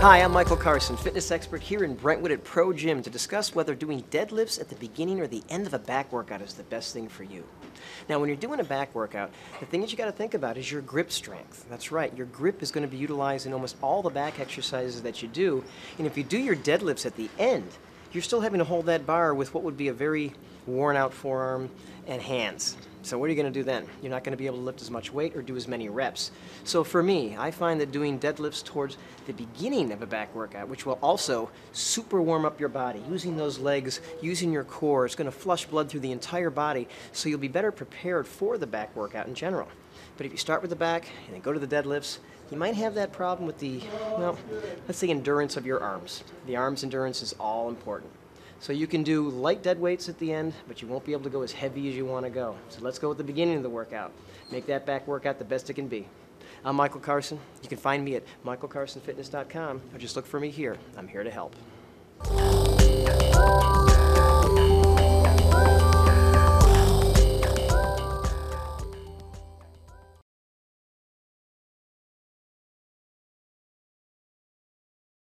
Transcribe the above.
Hi, I'm Michael Carson, fitness expert here in Brentwood at Pro Gym to discuss whether doing deadlifts at the beginning or the end of a back workout is the best thing for you. Now, when you're doing a back workout, the thing that you got to think about is your grip strength. That's right, your grip is going to be utilized in almost all the back exercises that you do. And if you do your deadlifts at the end, you're still having to hold that bar with what would be a very worn out forearm and hands. So what are you going to do then? You're not going to be able to lift as much weight or do as many reps. So for me, I find that doing deadlifts towards the beginning of a back workout, which will also super warm up your body, using those legs, using your core, it's going to flush blood through the entire body, so you'll be better prepared for the back workout in general. But if you start with the back and then go to the deadlifts, you might have that problem with the, well, let's say endurance of your arms. The arms endurance is all important. So you can do light dead weights at the end, but you won't be able to go as heavy as you want to go. So let's go at the beginning of the workout. Make that back workout the best it can be. I'm Michael Carson. You can find me at michaelcarsonfitness.com or just look for me here. I'm here to help.